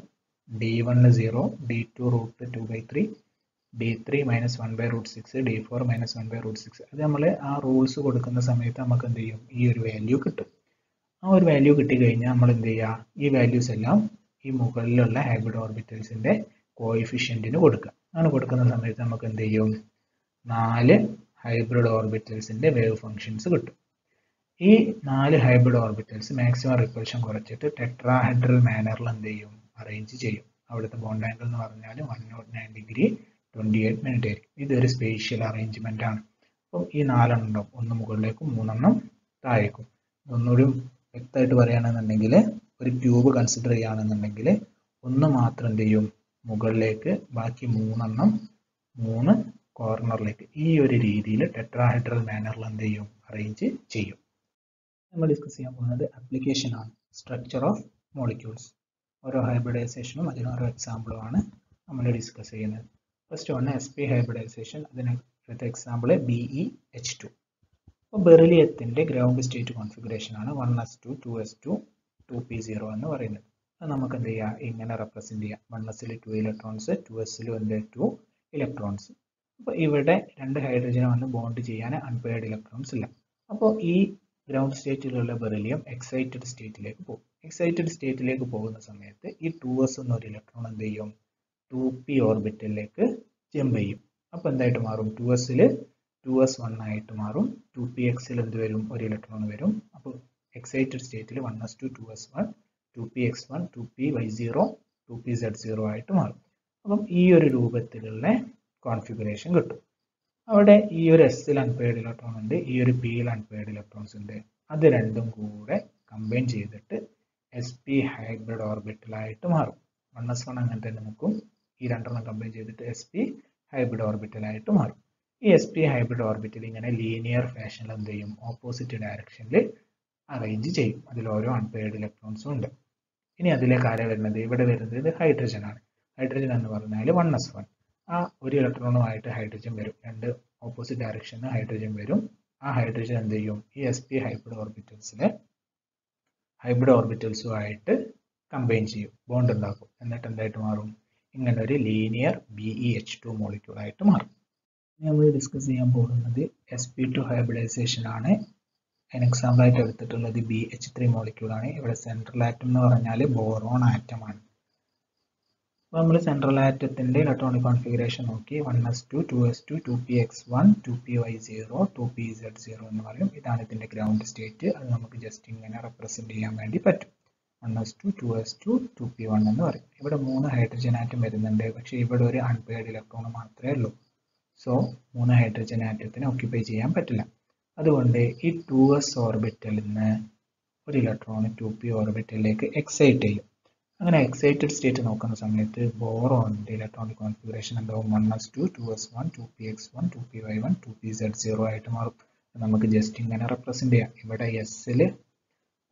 D one zero D two root two by three D three minus one by root six D four minus one by root six അത് നമ്മൾ ആ rules കൊടുക്കുന്ന സമയത്ത് നമുക്ക് എന്ത് ചെയ്യും? ഈ ഒരു വാല്യൂ കിട്ടും. ആ ഒരു വാല്യൂ കിട്ടിക്കഴിഞ്ഞാൽ നമ്മൾ എന്ത് ചെയ്യുക ഈ വാല്യൂസ് എല്ലാം ഈ മുകളിലുള്ള ഹൈബ്രിഡ് ഓർബിറ്റൽസിന്റെ കോയിഫിഷ്യന്റിന് കൊടുക്കുക. അങ്ങനെ കൊടുക്കുന്ന സമയത്ത് നമുക്ക് എന്ത് ചെയ്യും നാല് ഹൈബ്രിഡ് ഓർബിറ്റൽസിന്റെ വേവ് ഫങ്ഷൻസ് കിട്ടും. ഈ നാല് ഹൈബ്രിഡ് ഓർബിറ്റൽസ് മാക്സിമം റിപ്പൽഷൻ കുറച്ചിട്ട് ടെട്രാഹെഡ്രൽ മാനറിൽ എന്ത് ചെയ്യും അറേഞ്ച് ചെയ്യും. അവിടുത്തെ ബോണ്ട് ആംഗിൾ എന്ന് പറഞ്ഞാൽ one nought nine degree twenty eight minute ആയിരിക്കും. ഇതൊരു സ്പേഷ്യൽ അറേഞ്ച്മെന്റ് ആണ്. അപ്പം ഈ നാലെണ്ണം ഉണ്ടാവും ഒന്ന് മുകളിലേക്കും മൂന്നെണ്ണം താഴേക്കും. ഒന്നുകൂടി വ്യക്തമായിട്ട് പറയുകയാണെന്നുണ്ടെങ്കിൽ ഒരു ട്യൂബ് കൺസിഡർ ചെയ്യുകയാണെന്നുണ്ടെങ്കിൽ ഒന്ന് മാത്രം എന്ത് ചെയ്യും? മുകളിലേക്ക് ബാക്കി മൂന്നെണ്ണം മൂന്ന് കോർണറിലേക്ക് ഈ ഒരു രീതിയിൽ ടെട്രാഹെഡ്രൽ മാനറിൽ എന്ത് ചെയ്യും? അറേഞ്ച് ചെയ്യും. നമ്മൾ ഡിസ്കസ് ചെയ്യാൻ പോകുന്നത് അപ്ലിക്കേഷൻ ആണ്. സ്ട്രക്ചർ ഓഫ് മോളിക്യൂൾസ് ഓരോ ഹൈബ്രിഡൈസേഷനും അതിനോരോ എക്സാമ്പിളും ആണ് നമ്മൾ ഡിസ്കസ് ചെയ്യുന്നത്. First one S P hybridisation അതിന് example example B E H two അപ്പോൾ ബെറിലിയത്തിന്റെ ഗ്രൗണ്ട് സ്റ്റേറ്റ് കോൺഫിഗറേഷൻ ആണ് one S two two S two two P zero എന്ന് പറയുന്നത്. അത് നമുക്ക് എന്ത് ചെയ്യാം? ഇങ്ങനെ റെപ്രസെന്റ് ചെയ്യാം. വൺ എസ്സിൽ ടു ഇലക്ട്രോൺസ് ടു എസിലും എന്ത് ടു ഇലക്ട്രോൺസ് അപ്പോൾ ഇവിടെ രണ്ട് ഹൈഡ്രജനെ വന്ന് ബോണ്ട് ചെയ്യാൻ അൺപെയർഡ് ഇലക്ട്രോൺസ് ഇല്ല. അപ്പോൾ ഈ ഗ്രൗണ്ട് സ്റ്റേറ്റിലുള്ള ബെറിലിയം എക്സൈറ്റഡ് സ്റ്റേറ്റിലേക്ക് പോകും. എക്സൈറ്റഡ് സ്റ്റേറ്റിലേക്ക് പോകുന്ന സമയത്ത് ഈ ടു എസ് എന്നൊരു ഇലക്ട്രോൺ എന്ത് ചെയ്യും? ടു പി ഓർബിറ്റലിലേക്ക് ജമ്പ് ചെയ്യും. അപ്പോൾ എന്തായിട്ട് മാറും? ടു എസിൽ ടു എസ് വൺ ആയിട്ട് മാറും. ടു പി എക്സിൽ എന്ത് വരും? ഒരു ഇലക്ട്രോൺ വരും. അപ്പോൾ എക്സൈറ്റഡ് സ്റ്റേറ്റിൽ one S two two S one two P X one two P Y zero two P Z zero ആയിട്ട് മാറും. അപ്പം ഈ ഒരു രൂപത്തിലുള്ള കോൺഫിഗറേഷൻ കിട്ടും. അവിടെ ഈ ഒരു എസ്സിൽ അൺപെയ്ഡ് ഇലക്ട്രോൺ ഉണ്ട് ഈ ഒരു പിയിൽ അൺപെയ്ഡ് ഇലക്ട്രോൺസ് ഉണ്ട്. അത് രണ്ടും കൂടെ കമ്പൈൻ ചെയ്തിട്ട് എസ് പി ഹൈബ്രിഡ് ഓർബിറ്റലായിട്ട് മാറും. വൺ എസ് വൺ അങ്ങനെ തന്നെ നിൽക്കും. ഈ രണ്ടെണ്ണം കമ്പൈൻ ചെയ്തിട്ട് എസ് പി ഹൈബ്രിഡ് ഓർബിറ്റലായിട്ട് മാറും. ഈ എസ് പി ഹൈബ്രിഡ് ഓർബിറ്റൽ ഇങ്ങനെ ലീനിയർ ഫാഷനിൽ എന്ത് ചെയ്യും? ഓപ്പോസിറ്റ് ഡയറക്ഷനിൽ അറേഞ്ച് ചെയ്യും. അതിൽ ഓരോ അൺപെയ്ഡ് ഇലക്ട്രോൺസും ഉണ്ട്. ഇനി അതിലേക്ക് കാര്യം വരുന്നത്? ഇവിടെ വരുന്നത് ഹൈഡ്രജൻ ആണ്. ഹൈഡ്രജൻ എന്ന് പറഞ്ഞാൽ വൺ എസ് വൺ ആ ഒരു ഇലക്ട്രോണുമായിട്ട് ഹൈഡ്രജൻ വരും. രണ്ട് ഓപ്പോസിറ്റ് ഡയറക്ഷനിൽ ഹൈഡ്രജൻ വരും. ആ ഹൈഡ്രജൻ എന്ത് ചെയ്യും? ഈ എസ് പി ഹൈബ്രിഡ് ഓർബിറ്റൽസിലെ ഹൈബ്രിഡ് ഓർബിറ്റൽസുമായിട്ട് കമ്പൈൻ ചെയ്യും. ബോണ്ട് ഉണ്ടാക്കും. എന്നിട്ട് എന്തായിട്ട് മാറും? ഇങ്ങനെ ഒരു linear B E H two molecule ആയിട്ട് മാറും. നമ്മൾ ഡിസ്കസ് ചെയ്യാൻ പോകുന്നത് എസ് പി ടു ഹൈബ്രിഡൈസേഷൻ ആണ്. അതിന് എക്സാമ്പിൾ ആയിട്ട് എടുത്തിട്ടുള്ളത് ബി എച്ച് ത്രീ മോളിക്യൂൾ ആണ്. ഇവിടെ സെൻട്രൽ ആറ്റം എന്ന് പറഞ്ഞാൽ ബോറോൺ ആറ്റം ആണ്. അപ്പോൾ നമ്മൾ സെൻട്രൽ ആറ്റത്തിന്റെ ഇലക്ട്രോണിക് കോൺഫിഗറേഷൻ നോക്കി. One S two two S two two P X one two P Y zero two P Z zero എന്ന് പറയും. ഇതാണ് ഇതിന്റെ ഗ്രൗണ്ട് സ്റ്റേറ്റ് അത് നമുക്ക് ജസ്റ്റ് ഇങ്ങനെ റെപ്രസെന്റ് ചെയ്യാൻ വേണ്ടി പറ്റും. One S two two S two two P one എന്ന് പറയും. ഇവിടെ മൂന്ന് ഹൈഡ്രജൻ ആറ്റം വരുന്നുണ്ട്. പക്ഷേ ഇവിടെ ഒരു അൺപെയർഡ് ഇലക്ട്രോൺ മാത്രമേ ഉള്ളൂ. സോ മൂന്ന് ഹൈഡ്രജൻ ആറ്റത്തിന് ഓക്യുപ്പൈ ചെയ്യാൻ പറ്റില്ല. അതുകൊണ്ട് ഈ ടു എസ് ഓർബിറ്റലിൽ നിന്ന് ഒരു ഇലക്ട്രോൺ ടു പി ഓർബിറ്റലിലേക്ക് എക്സൈറ്റ് ചെയ്യും. അങ്ങനെ എക്സൈറ്റഡ് സ്റ്റേറ്റ് നോക്കുന്ന സമയത്ത് ബോറോണിന്റെ ഇലക്ട്രോണിക് കോൺഫിഗറേഷൻ എന്താവും? One S two two S one two P X one two P Y one two P Z zero ആയിട്ട് മാറും. നമുക്ക് ജസ്റ്റ് ഇങ്ങനെ റെപ്രസെന്റ് ചെയ്യാം. ഇവിടെ എസ്സിൽ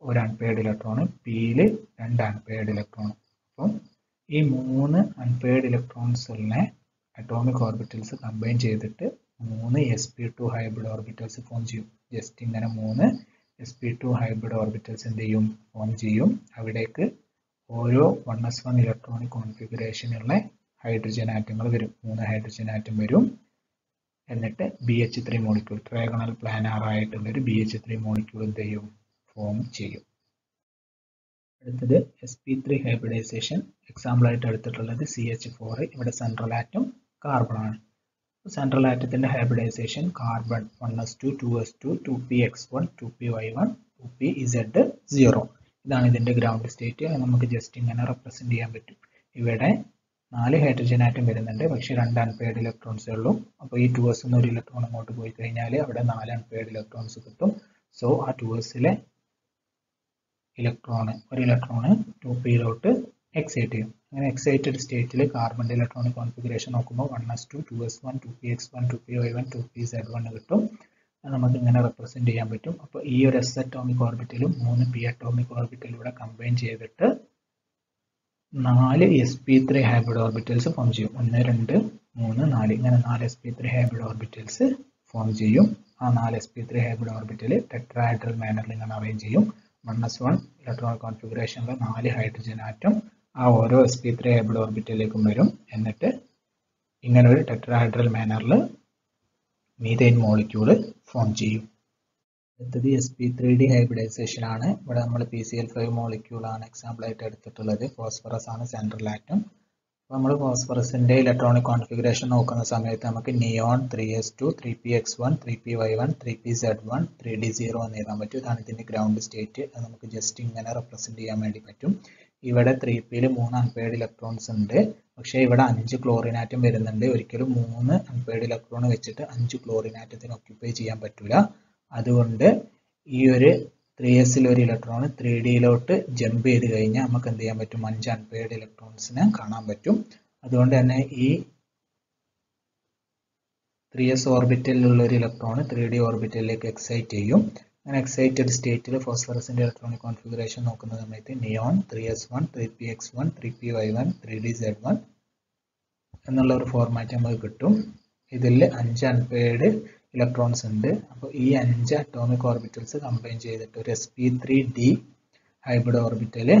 ഒരു അൺപെയ്ഡ് ഇലക്ട്രോൺ പിയിൽ രണ്ട് അൺപെയ്ഡ് ഇലക്ട്രോൺ അപ്പം ഈ മൂന്ന് അൺപെയ്ഡ് ഇലക്ട്രോൺസിലെ അറ്റോമിക് ഓർബിറ്റൽസ് കമ്പൈൻ ചെയ്തിട്ട് മൂന്ന് S P two hybrid orbitals form ചെയ്യും. ജസ്റ്റ് ഇങ്ങനെ മൂന്ന് S P two hybrid orbitals എന്ത് ചെയ്യും? ഫോം ചെയ്യും. അവിടേക്ക് ഓരോ വൺ എസ് വൺ ഇലക്ട്രോണിക് കോൺഫിഗറേഷനുള്ള ഹൈഡ്രജൻ ആറ്റങ്ങൾ വരും. മൂന്ന് ഹൈഡ്രജൻ ആറ്റം വരും. എന്നിട്ട് B H three molecule trigonal planar ആയിട്ടുള്ളൊരു ബി എച്ച് ത്രീ മോളിക്യൂൾ എന്ത് ചെയ്യും? ഫോം ചെയ്യും. അടുത്തത് S P three hybridization example ആയിട്ട് എടുത്തിട്ടുള്ളത് സി എച്ച് ഫോർ ഇവിടെ സെൻട്രൽ ആറ്റം കാർബൺ ആണ്. Central ആറ്റത്തിന്റെ hybridisation carbon one S two two S two two P X one two P Y one two P Z zero ഇതാണ് ഇതിന്റെ ground state നമുക്ക് just ഇങ്ങനെ represent ചെയ്യാൻ പറ്റും. ഇവിടെ നാല് ഹൈഡ്രജൻ ആറ്റം വരുന്നുണ്ട്. പക്ഷെ രണ്ട് അൺപെയ്ഡ് ഇലക്ട്രോൺസേ ഉള്ളൂ. അപ്പോൾ ഈ ടു എസ് നിന്ന് ഒരു ഇലക്ട്രോൺ അങ്ങോട്ട് പോയി കഴിഞ്ഞാൽ അവിടെ നാല് അൺപെയ്ഡ് ഇലക്ട്രോൺസ് കിട്ടും. സോ ആ ടു എസിലെ ഇലക്ട്രോൺ ഒരു ഇലക്ട്രോണ് ടു പിയിലോട്ട് എക്സൈറ്റ് ചെയ്യും. അങ്ങനെ എക്സൈറ്റഡ് സ്റ്റേറ്റിൽ കാർബണിന്റെ ഇലക്ട്രോണിക് കോൺഫിഗറേഷൻ നോക്കുമ്പോൾ one S two two S one two P X one two P Y one two P Z one കിട്ടും. നമുക്ക് ഇങ്ങനെ റെപ്രസെന്റ് ചെയ്യാൻ പറ്റും. അപ്പോൾ ഈ ഒരു എസ് അറ്റോമിക് ഓർബിറ്റിലും മൂന്ന് പി അറ്റോമിക് ഓർബിറ്റിലൂടെ കമ്പൈൻ ചെയ്തിട്ട് നാല് S P three hybrid orbitals form ചെയ്യും. ഒന്ന് രണ്ട് മൂന്ന് നാല്. ഇങ്ങനെ നാല് S P three hybrid orbitals form ചെയ്യും. ആ നാല് S P three hybrid orbital tetrahedral മാനറിൽ ഇങ്ങനെ അറേഞ്ച് ചെയ്യും. വൺ എസ് വൺ ഇലക്ട്രോണിക് കോൺഫിഗറേഷനിലെ നാല് ഹൈഡ്രജൻ ആറ്റം ആ ഓരോ എസ് പി ത്രീ ഹൈബ്രിഡ് ഓർബിറ്റലിലേക്കും വരും. എന്നിട്ട് ഇങ്ങനെ ഒരു ടെട്രാഹൈഡ്രൽ മാനറിൽ മീതൈൻ മോളിക്യൂൾ ഫോം ചെയ്യും. അടുത്തത് S P three D hybridization ആണ്. ഇവിടെ നമ്മൾ P C L five molecule ആണ് എക്സാമ്പിൾ ആയിട്ട് എടുത്തിട്ടുള്ളത്. ഫോസ്ഫറസ് ആണ് സെൻട്രൽ ആറ്റം അപ്പോൾ നമ്മൾ ഫോസ്ഫറസിന്റെ ഇലക്ട്രോണിക് കോൺഫിഗറേഷൻ നോക്കുന്ന സമയത്ത് നമുക്ക് neon three S two three P X one three P Y one three P Z one three D zero എന്ന് എഴുതാൻ പറ്റും. ഇതാണ് ഇതിന്റെ ഗ്രൗണ്ട് സ്റ്റേറ്റ് അത് നമുക്ക് ജസ്റ്റ് ഇങ്ങനെ റെപ്രസെന്റ് ചെയ്യാൻ വേണ്ടി പറ്റും. ഇവിടെ ത്രീ പിയിൽ മൂന്ന് അൺപെയ്ഡ് ഇലക്ട്രോൺസ് ഉണ്ട്. പക്ഷേ ഇവിടെ അഞ്ച് ക്ലോറിൻ ആറ്റം വരുന്നുണ്ട്. ഒരിക്കലും മൂന്ന് അൺപെയ്ഡ് ഇലക്ട്രോൺ വെച്ചിട്ട് അഞ്ച് ക്ലോറിൻ ആറ്റത്തിന് ഒക്യുപ്പൈ ചെയ്യാൻ പറ്റില്ല അതുകൊണ്ട് ഈ ഒരു ത്രീ എസിൽ ഒരു ഇലക്ട്രോൺ ത്രീ ഡിയിലോട്ട് ജമ്പ് ചെയ്ത് കഴിഞ്ഞാൽ നമുക്ക് എന്ത് ചെയ്യാൻ പറ്റും? അഞ്ച് അൺപെയ്ഡ് ഇലക്ട്രോൺസിനെ കാണാൻ പറ്റും. അതുകൊണ്ട് തന്നെ ഈ ത്രീ എസ് ഓർബിറ്റലിലുള്ള ഒരു ഇലക്ട്രോൺ ത്രീ ഡി ഓർബിറ്റലിലേക്ക് എക്സൈറ്റ് ചെയ്യും. അങ്ങനെ എക്സൈറ്റഡ് സ്റ്റേറ്റിൽ ഫോസ്ഫറസിന്റെ ഇലക്ട്രോണിക് കോൺഫിഗറേഷൻ നോക്കുന്ന സമയത്ത് neon three S one three P X one three P Y one three D Z one എന്നുള്ള ഒരു ഫോർമാറ്റ് നമുക്ക് കിട്ടും. ഇതിൽ അഞ്ച് അൺപെയ്ഡ് ഇലക്ട്രോൺസ് ഉണ്ട്. അപ്പോൾ ഈ അഞ്ച് അറ്റോമിക് ഓർബിറ്റൽസ് കമ്പൈൻ ചെയ്തിട്ട് ഒരു S P three D hybrid orbital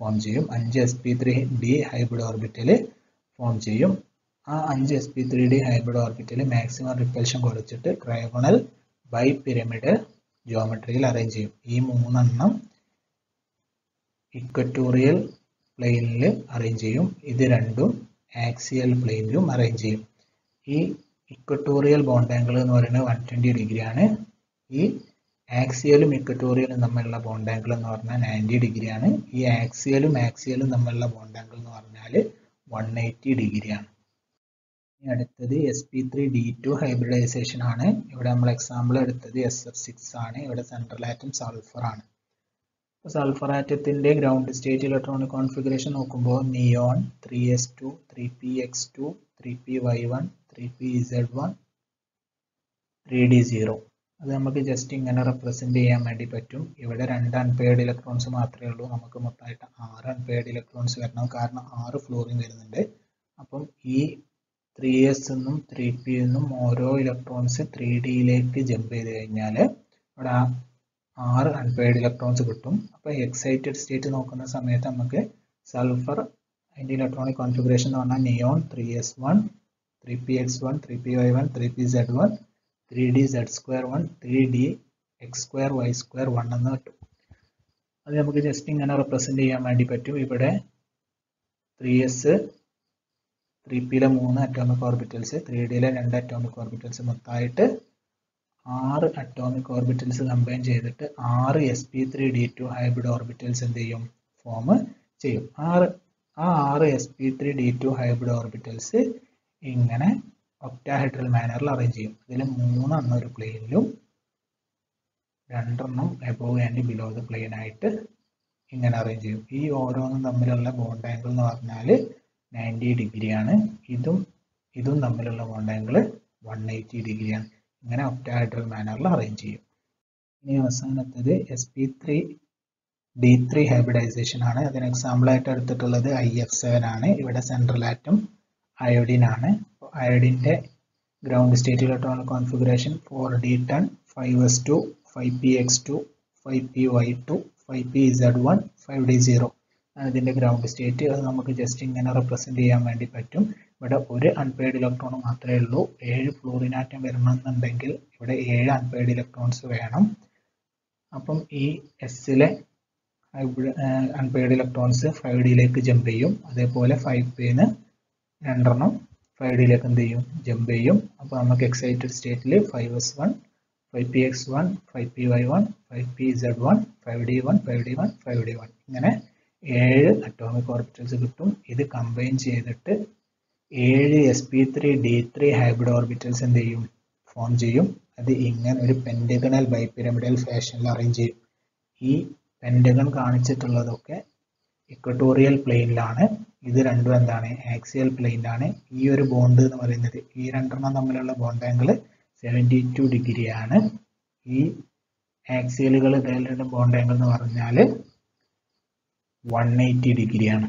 form ചെയ്യും. അഞ്ച് S P three D hybrid orbital form ചെയ്യും. ആ അഞ്ച് S P three D hybrid orbital maximum repulsion കുറച്ചിട്ട് ട്രയഗണൽ ബൈ പിരമിഡ് ജോമെട്രിയിൽ അറേഞ്ച് ചെയ്യും. ഈ മൂന്നെണ്ണം ഇക്വറ്റോറിയൽ പ്ലെയിനിൽ അറേഞ്ച് ചെയ്യും. ഇത് രണ്ടും ആക്സിയൽ പ്ലെയിനിലും അറേഞ്ച് ചെയ്യും. ഈ ഇക്വറ്റോറിയൽ ബോണ്ട് ആംഗിൾ എന്ന് പറയുന്നത് വൺ ട്വന്റി ഡിഗ്രിയാണ് ഈ ആക്സിയലും ഇക്വറ്റോറിയലും തമ്മിലുള്ള ബോണ്ട് ആംഗിൾ എന്ന് പറഞ്ഞാൽ നയന്റി ഡിഗ്രിയാണ് ഈ ആക്സിയലും ആക്സിയലും തമ്മിലുള്ള ബോണ്ട് ആംഗിൾ എന്ന് പറഞ്ഞാൽ വൺ എയ്റ്റി ഡിഗ്രിയാണ് അടുത്തത് S P three D two hybridization ആണ്. ഇവിടെ നമ്മൾ എക്സാമ്പിൾ എടുത്തത് എസ് എഫ് സിക്സ് ആണ്. ഇവിടെ സെൻട്രൽ ആറ്റം സൾഫർ ആണ്. സൾഫർ ആറ്റത്തിന്റെ ഗ്രൗണ്ട് സ്റ്റേറ്റ് ഇലക്ട്രോണിക് കോൺഫിഗറേഷൻ നോക്കുമ്പോൾ neon three S two three P X two three P Y one three P Z one three D zero അത് നമുക്ക് just ഇങ്ങനെ represent ചെയ്യാൻ വേണ്ടി പറ്റും. ഇവിടെ രണ്ട് അൺപെയർഡ് ഇലക്ട്രോൺസ് മാത്രമേ ഉള്ളൂ. നമുക്ക് മൊത്തമായിട്ട് ആറ് അൺപെയർഡ് ഇലക്ട്രോൺസ് വരണം. കാരണം ആറ് ഫ്ലോറിൻ വരുന്നുണ്ട്. അപ്പം ഈ ത്രീ എസ് എന്നും ത്രീ പി എന്നും ഓരോ ഇലക്ട്രോൺസ് ത്രീ ഡിയിലേക്ക് ജമ്പ് ചെയ്ത് കഴിഞ്ഞാൽ ഇവിടെ ആ ആറ് അൺപെയർഡ് ഇലക്ട്രോൺസ് കിട്ടും. അപ്പോൾ എക്സൈറ്റഡ് സ്റ്റേറ്റ് നോക്കുന്ന സമയത്ത് നമുക്ക് സൾഫർ അതിന്റെ ഇലക്ട്രോണിക് കോൺഫിഗറേഷൻ എന്ന് പറഞ്ഞാൽ neon three S one three P X one three P Y one three P Z one three D Z square one three D X square Y square one എന്ന് കിട്ടും. അത് നമുക്ക് just ഇങ്ങനെ represent ചെയ്യാൻ വേണ്ടി പറ്റും. ഇവിടെ ത്രീ എസ് ത്രീ പിയിലെ മൂന്ന് അറ്റോമിക് ഓർബിറ്റൽസ് ത്രീ ഡിയിലെ രണ്ട് അറ്റോമിക് ഓർബിറ്റൽസ് മൊത്തമായിട്ട് ആറ് അറ്റോമിക് ഓർബിറ്റൽസ് കമ്പൈൻ ചെയ്തിട്ട് ആറ് S P three D two hybrid orbitals എന്ത് ചെയ്യും? ഫോം ചെയ്യും. ആറ് ആ ആറ് S P three D two hybrid orbitals ഇങ്ങനെ ഒക്ടാഹെഡ്രൽ മാനറിൽ അറേഞ്ച് ചെയ്യും. ഇതിൽ മൂന്നെണ്ണം ഒരു പ്ലെയിനിലും രണ്ടെണ്ണം above and below the plane ആയിട്ട് ഇങ്ങനെ അറേഞ്ച് ചെയ്യും. ഈ ഓരോന്നും തമ്മിലുള്ള ബോണ്ട് ആംഗിൾ എന്ന് പറഞ്ഞാൽ നയന്റി ഡിഗ്രിയാണ് ഇതും ഇതും തമ്മിലുള്ള കോണ്ടാങ്കിൾ വൺ എയ്റ്റി ഡിഗ്രിയാണ് ഇങ്ങനെ ഒപ്റ്റാഹൈഡ്രൽ മാനറിൽ അറേഞ്ച് ചെയ്യും. ഇനി അവസാനത്തത് S P three D three hybridization ആണ്. അതിന് എക്സാമ്പിൾ ആയിട്ട് എടുത്തിട്ടുള്ളത് ഐ എഫ് സെവൻ ആണ്. ഇവിടെ സെൻട്രൽ ആറ്റം അയോഡിൻ ആണ്. അയോഡിന്റെ ground state electronic configuration four D ten five S two five P X two five P Y two five P Z one five D zero ഇതിന്റെ ground state അത് നമുക്ക് just ഇങ്ങനെ represent ചെയ്യാൻ വേണ്ടി പറ്റും. ഇവിടെ ഒരു അൺപെയ്ഡ് ഇലക്ട്രോൺ മാത്രമേ ഉള്ളൂ. ഏഴ് ഫ്ലൂറിനാറ്റം വരണമെന്നുണ്ടെങ്കിൽ ഇവിടെ ഏഴ് അൺപെയ്ഡ് ഇലക്ട്രോൺസ് വേണം. അപ്പം ഈ എസ്സിലെ അൺപെയ്ഡ് ഇലക്ട്രോൺസ് ഫൈവ് ഡിയിലേക്ക് ജമ്പ് ചെയ്യും. അതേപോലെ ഫൈവ് പിന്ന് രണ്ടെണ്ണം ഫൈവ് ഡിയിലേക്ക് എന്ത് ചെയ്യും? ജമ്പ് ചെയ്യും. അപ്പോൾ നമുക്ക് എക്സൈറ്റഡ് സ്റ്റേറ്റിൽ five S one five P X one five P Y one five P Z one five D one five D one five D one ഇങ്ങനെ ഏഴ് അറ്റോമിക് ഓർബിറ്റൽസ് കിട്ടും. ഇത് കമ്പൈൻ ചെയ്തിട്ട് ഏഴ് S P three D three hybrid orbitals എന്ത് ചെയ്യും? Form ചെയ്യും. അത് ഇങ്ങനെ ഒരു പെൻഡഗണൽ ബൈപിരമിഡൽ ഫാഷനിൽ അറേഞ്ച് ചെയ്യും. ഈ പെൻഡഗൺ കാണിച്ചിട്ടുള്ളതൊക്കെ ഇക്വട്ടോറിയൽ പ്ലെയിനിലാണ് ഇത് രണ്ടും എന്താണ്? ആക്സിയൽ പ്ലെയിനിലാണ് ഈ ഒരു ബോണ്ട് എന്ന് പറയുന്നത് ഈ രണ്ടെണ്ണം തമ്മിലുള്ള ബോണ്ട് ആംഗിൾ സെവന്റി ടു ഡിഗ്രിയാണ് ഈ ആക്സിയലുകൾ രണ്ട് ബോണ്ട് ആംഗിൾ എന്ന് പറഞ്ഞാൽ വൺ എയ്റ്റി ഡിഗ്രിയാണ്